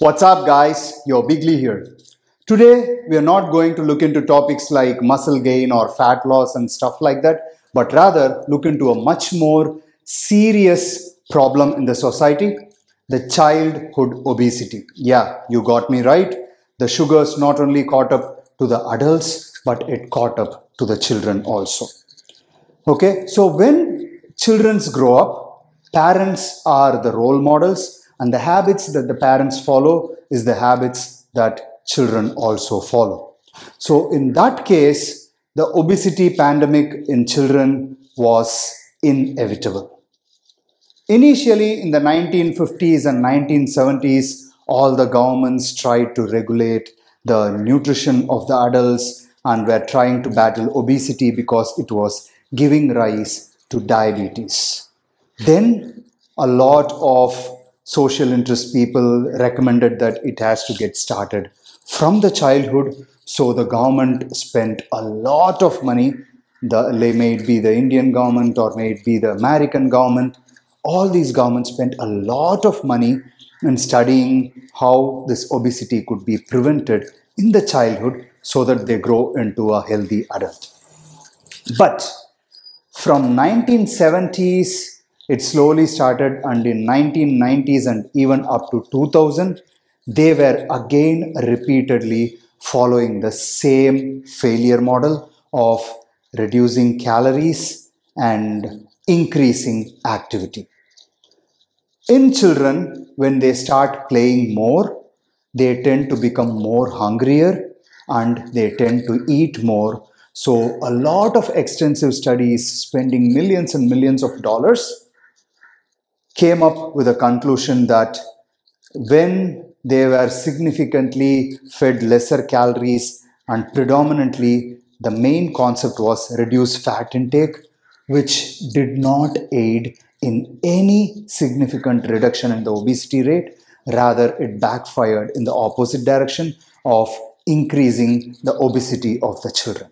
What's up, guys? Your Biglee here. Today, we are not going to look into topics like muscle gain or fat loss and stuff like that, but rather look into a much more serious problem in the society the childhood obesity. Yeah, you got me right. The sugars not only caught up to the adults, but it caught up to the children also. Okay, so when children grow up, parents are the role models, and the habits that the parents follow is the habits that children also follow. So, in that case, the obesity pandemic in children was inevitable. Initially, in the 1950s and 1970s, all the governments tried to regulate the nutrition of the adults and were trying to battle obesity because it was giving rise to diabetes. Then a lot of social interest people recommended that it has to get started from the childhood. So the government spent a lot of money. The, may it be the Indian government or may it be the American government. All these governments spent a lot of money in studying how this obesity could be prevented in the childhood so that they grow into a healthy adult. But from 1970s, it slowly started and in 1990s and even up to 2000, they were again repeatedly following the same failure model of reducing calories and increasing activity. In children, when they start playing more, they tend to become more hungrier and they tend to eat more so a lot of extensive studies spending millions and millions of dollars came up with a conclusion that when they were significantly fed lesser calories and predominantly the main concept was reduce fat intake which did not aid in any significant reduction in the obesity rate rather it backfired in the opposite direction of increasing the obesity of the children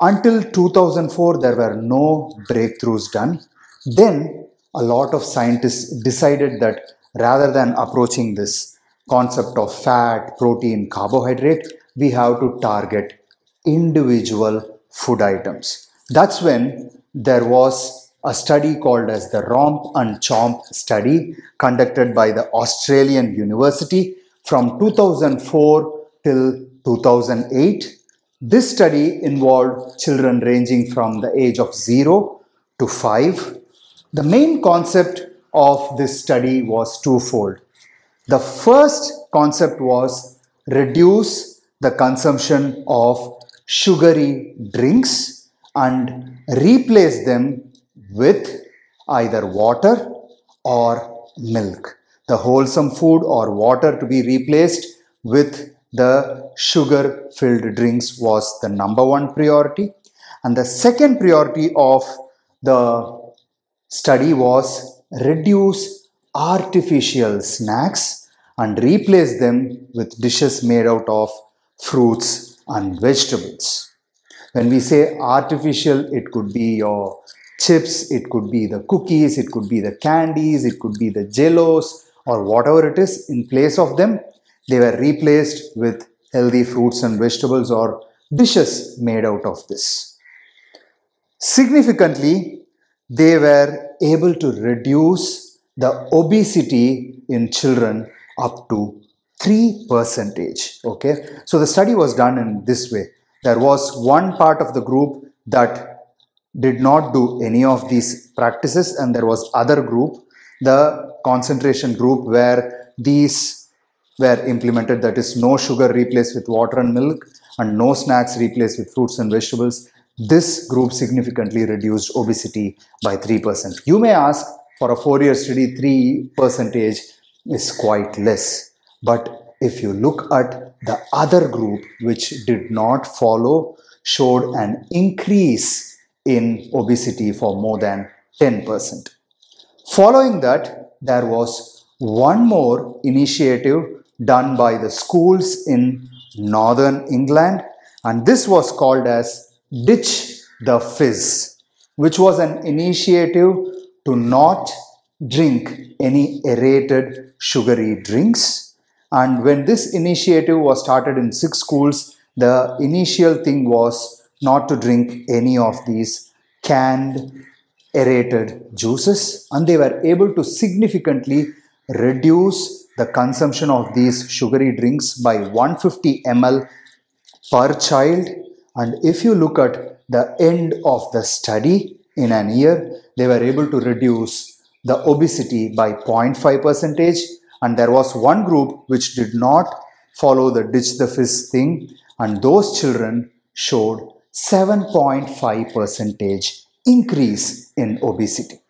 until 2004, there were no breakthroughs done. Then a lot of scientists decided that rather than approaching this concept of fat, protein, carbohydrate, we have to target individual food items. That's when there was a study called as the Romp and Chomp study conducted by the Australian University from 2004 till 2008 this study involved children ranging from the age of 0 to 5. The main concept of this study was twofold. The first concept was reduce the consumption of sugary drinks and replace them with either water or milk. The wholesome food or water to be replaced with the sugar filled drinks was the number one priority. And the second priority of the study was reduce artificial snacks and replace them with dishes made out of fruits and vegetables. When we say artificial, it could be your chips, it could be the cookies, it could be the candies, it could be the jellos or whatever it is. In place of them, they were replaced with healthy fruits and vegetables or dishes made out of this. Significantly, they were able to reduce the obesity in children up to 3 percentage. Okay, so the study was done in this way. There was one part of the group that did not do any of these practices, and there was other group, the concentration group, where these were implemented that is no sugar replaced with water and milk and no snacks replaced with fruits and vegetables this group significantly reduced obesity by 3% you may ask for a four year study 3 percentage is quite less but if you look at the other group which did not follow showed an increase in obesity for more than 10%. Following that, there was one more initiative done by the schools in northern England and this was called as Ditch the Fizz which was an initiative to not drink any aerated sugary drinks. And when this initiative was started in six schools, the initial thing was not to drink any of these canned aerated juices and they were able to significantly reduce the consumption of these sugary drinks by 150 ml per child and if you look at the end of the study in an year they were able to reduce the obesity by 0.5 percentage and there was one group which did not follow the ditch the fizz thing and those children showed 7.5 percentage increase in obesity.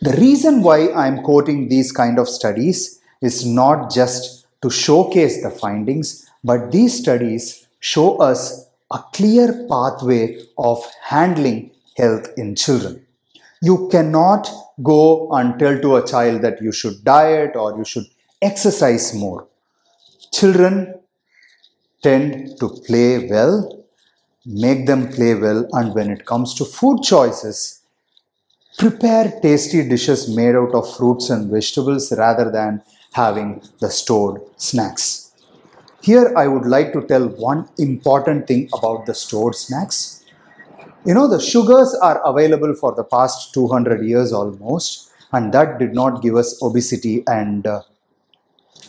The reason why I'm quoting these kind of studies is not just to showcase the findings, but these studies show us a clear pathway of handling health in children. You cannot go and tell to a child that you should diet or you should exercise more. Children tend to play well, make them play well, and when it comes to food choices, prepare tasty dishes made out of fruits and vegetables rather than having the stored snacks. Here, I would like to tell one important thing about the stored snacks. You know, the sugars are available for the past 200 years almost, and that did not give us obesity and uh,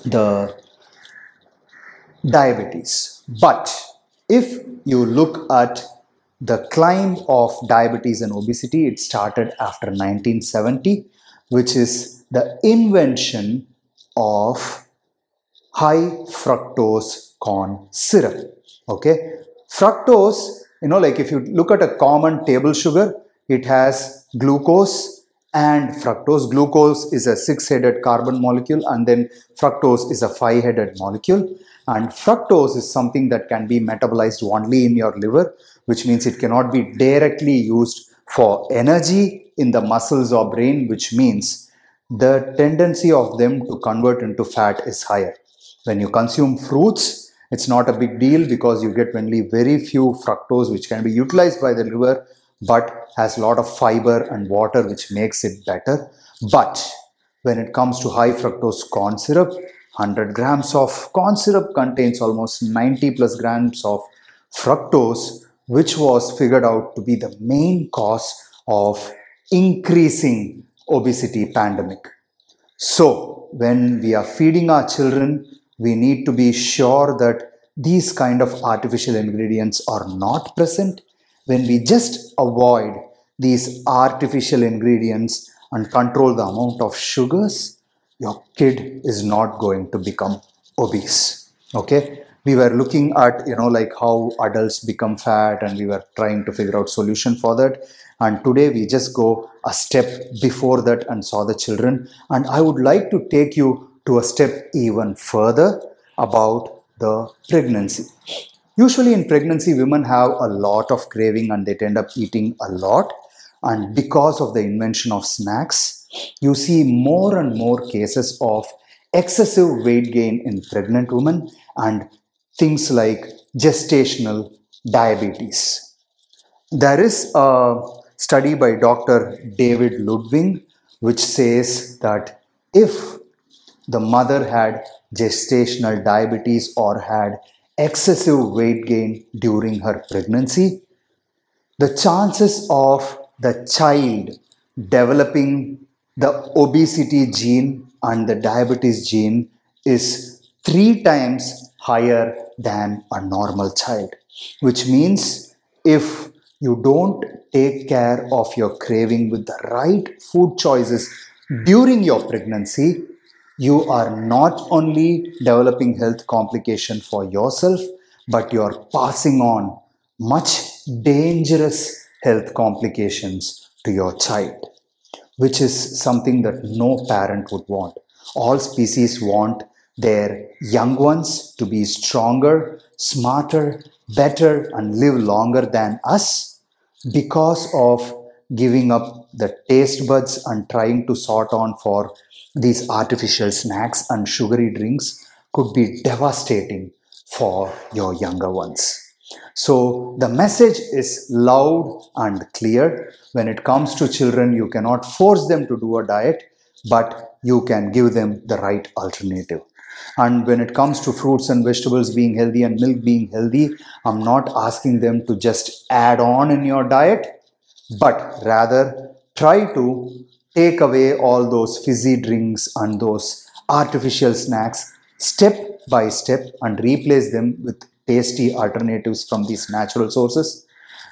the diabetes. But if you look at the climb of diabetes and obesity, it started after 1970, which is the invention of high fructose corn syrup. Okay, fructose, you know, like if you look at a common table sugar, it has glucose and fructose. Glucose is a six-headed carbon molecule and then fructose is a five-headed molecule. And fructose is something that can be metabolized only in your liver, which means it cannot be directly used for energy in the muscles or brain, which means the tendency of them to convert into fat is higher. When you consume fruits, it's not a big deal because you get only very few fructose which can be utilized by the liver but has a lot of fiber and water which makes it better. But when it comes to high fructose corn syrup, 100 grams of corn syrup contains almost 90 plus grams of fructose which was figured out to be the main cause of increasing obesity pandemic. So when we are feeding our children, we need to be sure that these kind of artificial ingredients are not present when we just avoid these artificial ingredients and control the amount of sugars, your kid is not going to become obese. Okay. We were looking at, you know, like how adults become fat and we were trying to figure out solution for that. And today we just go a step before that and saw the children. And I would like to take you to a step even further about the pregnancy. Usually in pregnancy, women have a lot of craving and they end up eating a lot. And because of the invention of snacks, you see more and more cases of excessive weight gain in pregnant women and things like gestational diabetes. There is a study by Dr. David Ludwig which says that if the mother had gestational diabetes or had excessive weight gain during her pregnancy, the chances of the child developing the obesity gene and the diabetes gene is three times higher than a normal child, which means if you don't take care of your craving with the right food choices during your pregnancy, you are not only developing health complication for yourself, but you are passing on much dangerous health complications to your child, which is something that no parent would want. All species want their young ones to be stronger, smarter, better, and live longer than us because of giving up the taste buds and trying to sort on for these artificial snacks and sugary drinks could be devastating for your younger ones. So the message is loud and clear. When it comes to children, you cannot force them to do a diet, but you can give them the right alternative. And when it comes to fruits and vegetables being healthy and milk being healthy, I'm not asking them to just add on in your diet, but rather try to take away all those fizzy drinks and those artificial snacks step by step and replace them with tasty alternatives from these natural sources.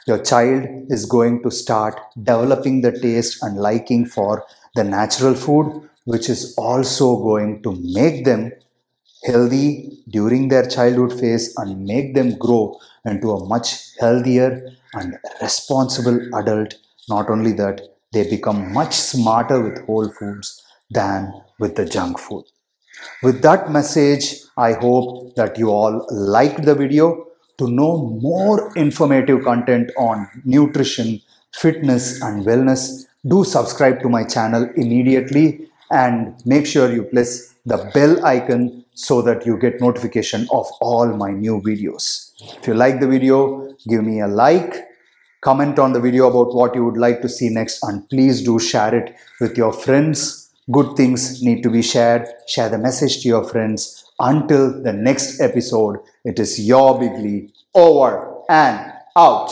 Your child is going to start developing the taste and liking for the natural food, which is also going to make them healthy during their childhood phase and make them grow into a much healthier and responsible adult. Not only that, they become much smarter with whole foods than with the junk food. With that message, I hope that you all liked the video. To know more informative content on nutrition, fitness and wellness, do subscribe to my channel immediately and make sure you press the bell icon so that you get notification of all my new videos. If you like the video, give me a like, comment on the video about what you would like to see next and please do share it with your friends. Good things need to be shared. Share the message to your friends. Until the next episode, it is your Biglee over and out.